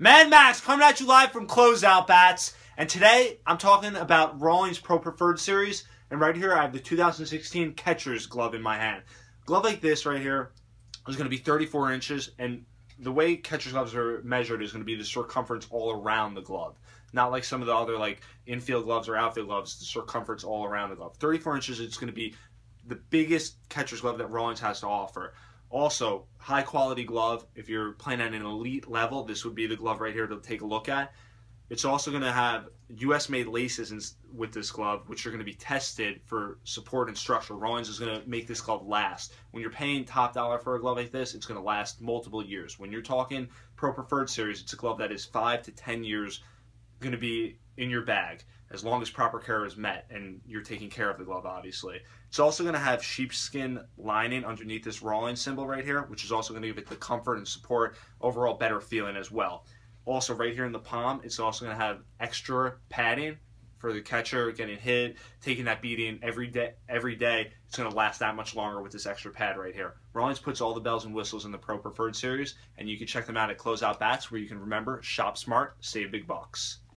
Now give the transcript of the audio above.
Mad Max coming at you live from Closeout Bats. And today I'm talking about Rawlings Pro Preferred Series. And right here I have the 2016 catcher's glove in my hand. Glove like this right here is going to be 34 inches. And the way catcher's gloves are measured is going to be the circumference all around the glove. Not like some of the other like infield gloves or outfield gloves, the circumference all around the glove. 34 inches is going to be the biggest catcher's glove that Rawlings has to offer. Also, high quality glove. If you're playing at an elite level, this would be the glove right here to take a look at. It's also going to have U.S. made laces in, with this glove, which are going to be tested for support and structure. Rawlings is going to make this glove last. When you're paying top dollar for a glove like this, it's going to last multiple years. When you're talking Pro Preferred Series, it's a glove that is five to ten years going to be in your bag as long as proper care is met and you're taking care of the glove, obviously. It's also going to have sheepskin lining underneath this Rawlings symbol right here, which is also going to give it the comfort and support, overall better feeling as well. Also, right here in the palm, it's also going to have extra padding for the catcher getting hit, taking that beating every day. Every day, it's going to last that much longer with this extra pad right here. Rawlings puts all the bells and whistles in the Pro Preferred series, and you can check them out at Closeout Bats, where you can remember shop smart, save big bucks.